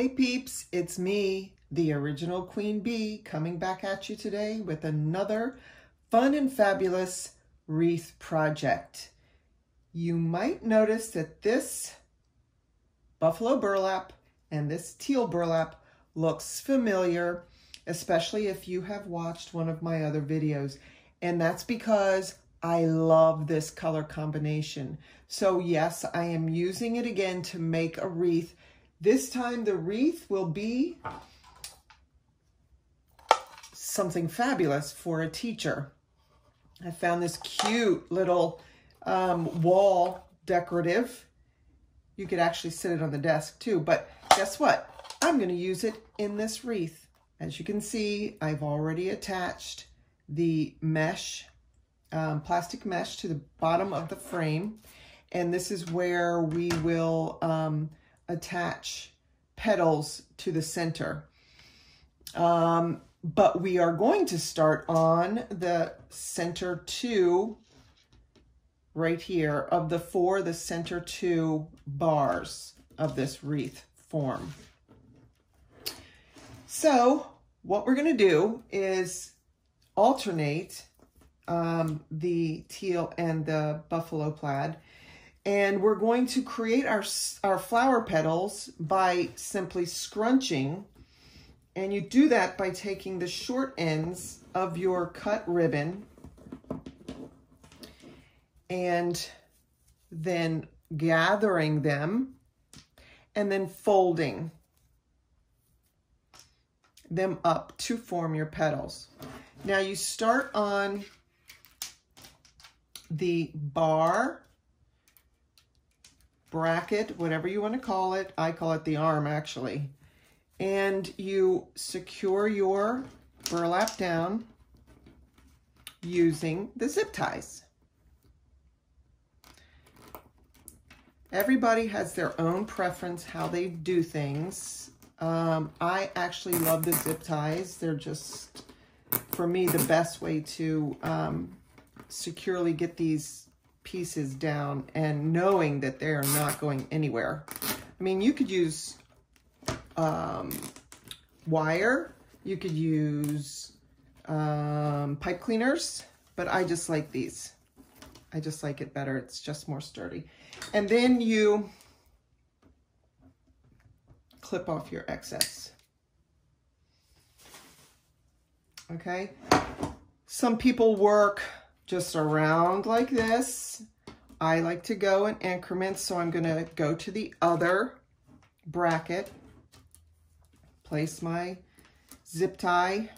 Hey peeps, it's me, the original Queen Bee, coming back at you today with another fun and fabulous wreath project. You might notice that this buffalo burlap and this teal burlap looks familiar, especially if you have watched one of my other videos. And that's because I love this color combination. So yes, I am using it again to make a wreath this time the wreath will be something fabulous for a teacher. I found this cute little um, wall decorative. You could actually sit it on the desk too, but guess what? I'm gonna use it in this wreath. As you can see, I've already attached the mesh, um, plastic mesh to the bottom of the frame. And this is where we will um, attach petals to the center. Um, but we are going to start on the center two right here of the four, the center two bars of this wreath form. So what we're going to do is alternate um, the teal and the buffalo plaid and we're going to create our, our flower petals by simply scrunching. And you do that by taking the short ends of your cut ribbon and then gathering them and then folding them up to form your petals. Now you start on the bar bracket, whatever you want to call it. I call it the arm, actually. And you secure your burlap down using the zip ties. Everybody has their own preference how they do things. Um, I actually love the zip ties. They're just, for me, the best way to um, securely get these pieces down and knowing that they are not going anywhere. I mean, you could use um, wire, you could use um, pipe cleaners, but I just like these. I just like it better. It's just more sturdy. And then you clip off your excess. Okay. Some people work just around like this. I like to go in increments, so I'm gonna go to the other bracket, place my zip tie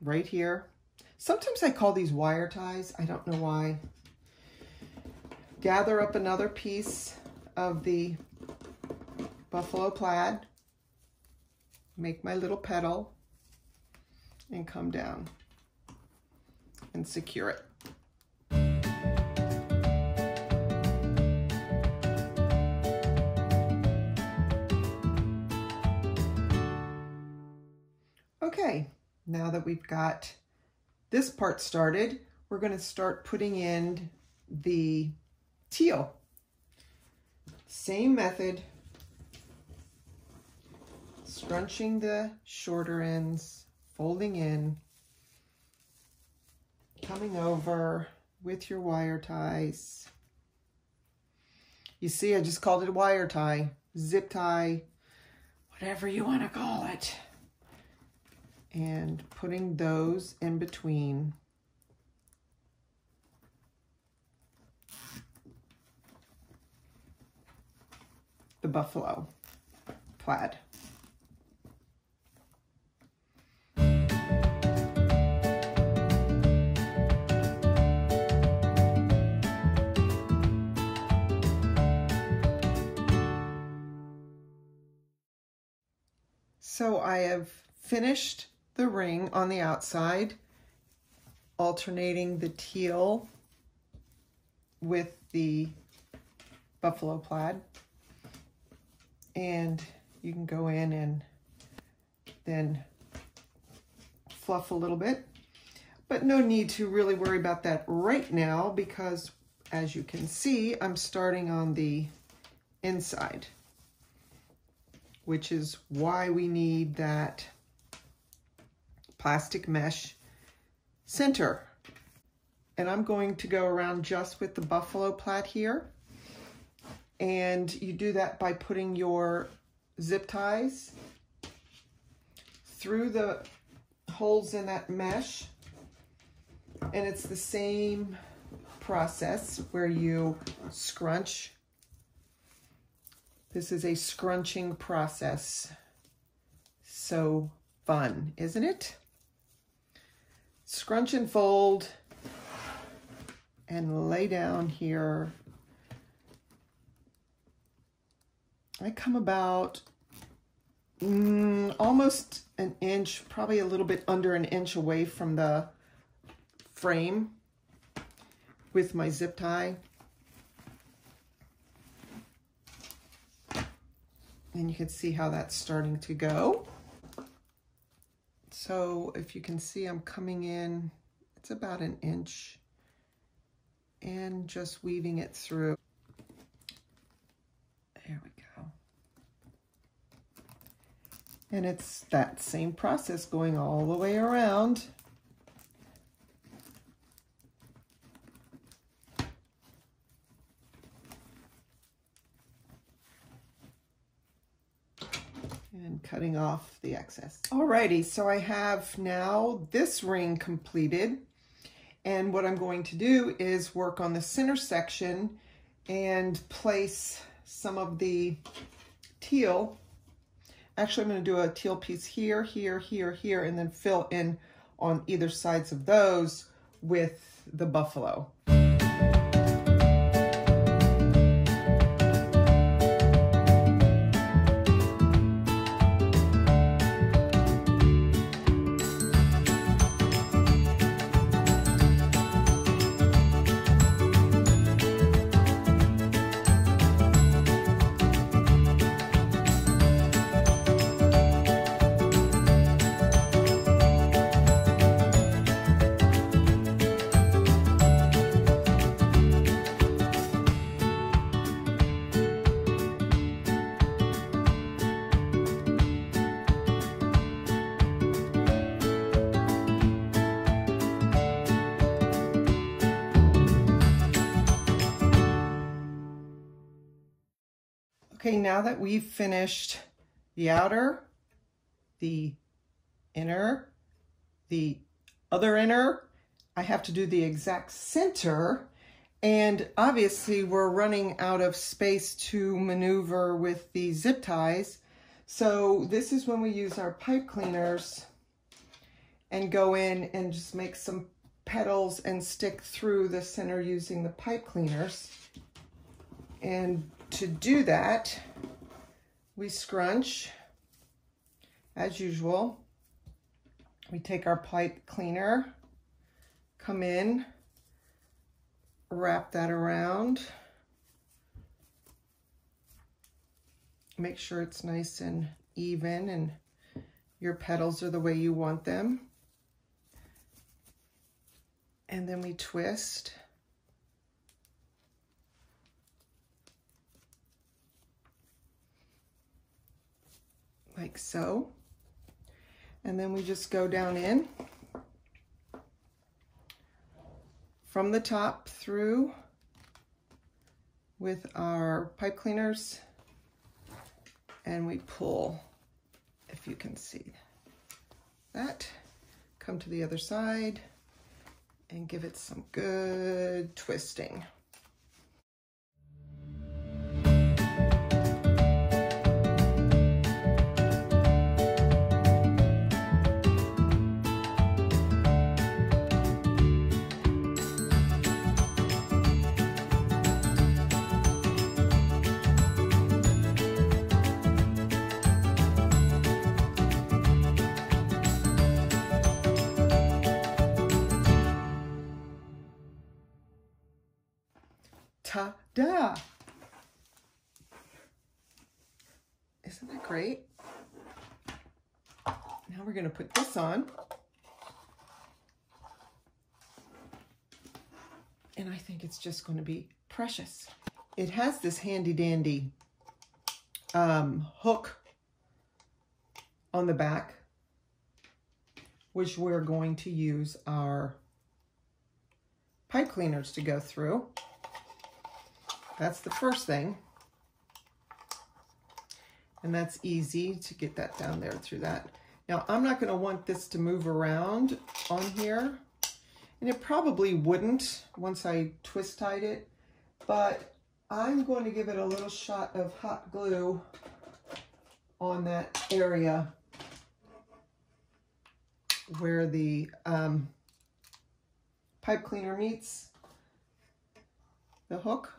right here. Sometimes I call these wire ties. I don't know why. Gather up another piece of the buffalo plaid. Make my little petal and come down and secure it. Okay, now that we've got this part started, we're going to start putting in the teal. Same method, scrunching the shorter ends, folding in, coming over with your wire ties. You see, I just called it a wire tie, zip tie, whatever you want to call it. And putting those in between. the buffalo plaid. So I have finished the ring on the outside, alternating the teal with the buffalo plaid. And you can go in and then fluff a little bit. But no need to really worry about that right now because as you can see, I'm starting on the inside. Which is why we need that plastic mesh center. And I'm going to go around just with the buffalo plaid here. And you do that by putting your zip ties through the holes in that mesh. And it's the same process where you scrunch. This is a scrunching process. So fun, isn't it? Scrunch and fold and lay down here. I come about mm, almost an inch, probably a little bit under an inch away from the frame with my zip tie. And you can see how that's starting to go. So if you can see, I'm coming in, it's about an inch and just weaving it through. There we go. And it's that same process going all the way around. And cutting off the excess. Alrighty, so I have now this ring completed. And what I'm going to do is work on the center section and place some of the teal. Actually, I'm going to do a teal piece here, here, here, here, and then fill in on either sides of those with the buffalo. Okay, now that we've finished the outer, the inner, the other inner, I have to do the exact center. And obviously we're running out of space to maneuver with the zip ties. So this is when we use our pipe cleaners and go in and just make some petals and stick through the center using the pipe cleaners. And to do that, we scrunch as usual. We take our pipe cleaner, come in, wrap that around, make sure it's nice and even and your petals are the way you want them. And then we twist. Like so. And then we just go down in from the top through with our pipe cleaners and we pull, if you can see that. Come to the other side and give it some good twisting. Ta-da! Isn't that great? Now we're going to put this on. And I think it's just going to be precious. It has this handy dandy um, hook on the back, which we're going to use our pipe cleaners to go through. That's the first thing. And that's easy to get that down there through that. Now, I'm not going to want this to move around on here. And it probably wouldn't once I twist tied it. But I'm going to give it a little shot of hot glue on that area where the um, pipe cleaner meets the hook.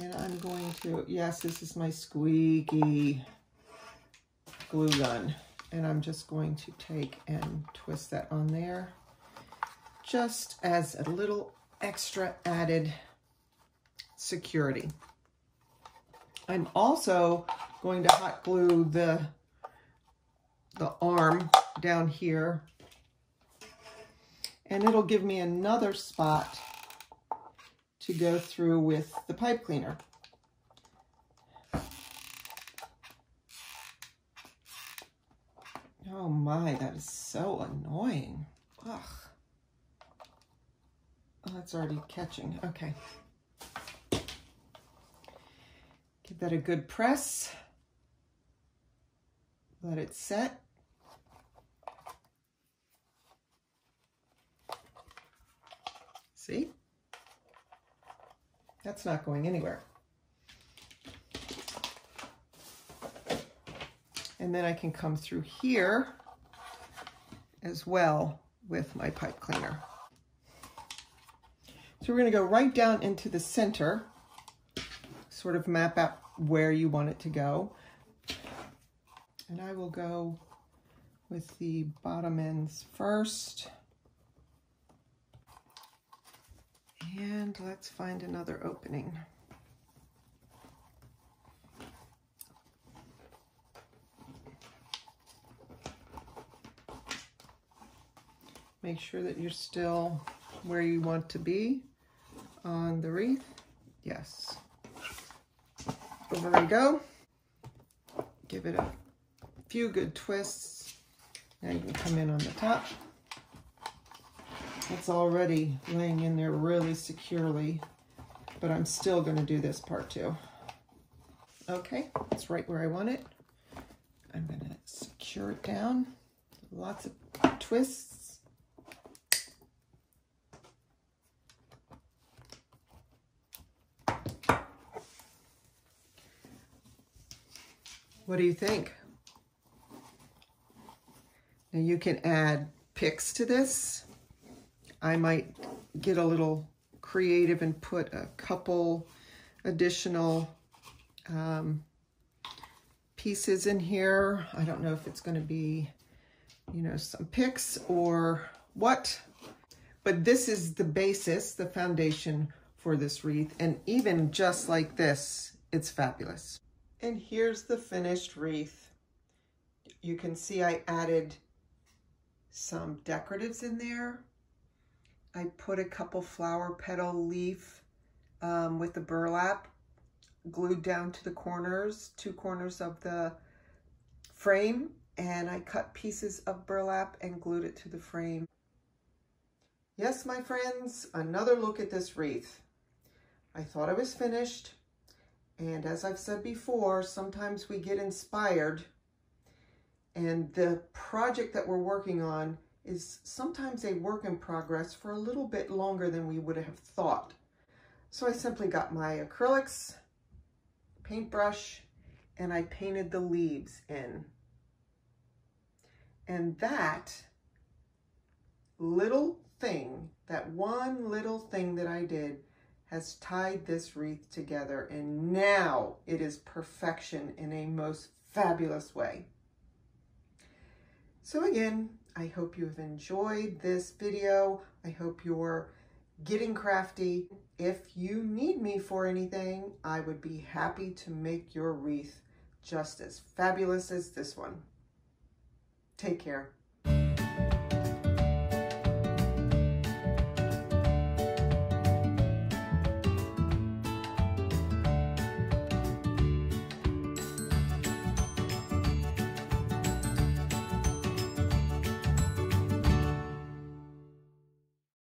And I'm going to, yes, this is my squeaky glue gun. And I'm just going to take and twist that on there just as a little extra added security. I'm also going to hot glue the, the arm down here and it'll give me another spot to go through with the pipe cleaner. Oh my, that is so annoying. Ugh. Oh, that's already catching. Okay. Give that a good press. Let it set. See? That's not going anywhere. And then I can come through here as well with my pipe cleaner. So we're going to go right down into the center, sort of map out where you want it to go. And I will go with the bottom ends first. And let's find another opening. Make sure that you're still where you want to be on the wreath. Yes. Over we go. Give it a few good twists. Now you can come in on the top. It's already laying in there really securely, but I'm still going to do this part too. Okay, it's right where I want it. I'm going to secure it down. Lots of twists. What do you think? Now you can add picks to this. I might get a little creative and put a couple additional um, pieces in here. I don't know if it's going to be, you know, some picks or what, but this is the basis, the foundation for this wreath. And even just like this, it's fabulous. And here's the finished wreath. You can see I added some decoratives in there I put a couple flower petal leaf um, with the burlap glued down to the corners, two corners of the frame, and I cut pieces of burlap and glued it to the frame. Yes, my friends, another look at this wreath. I thought I was finished, and as I've said before, sometimes we get inspired, and the project that we're working on is sometimes a work in progress for a little bit longer than we would have thought. So I simply got my acrylics, paintbrush, and I painted the leaves in. And that little thing, that one little thing that I did has tied this wreath together and now it is perfection in a most fabulous way. So again, I hope you have enjoyed this video. I hope you're getting crafty. If you need me for anything, I would be happy to make your wreath just as fabulous as this one. Take care.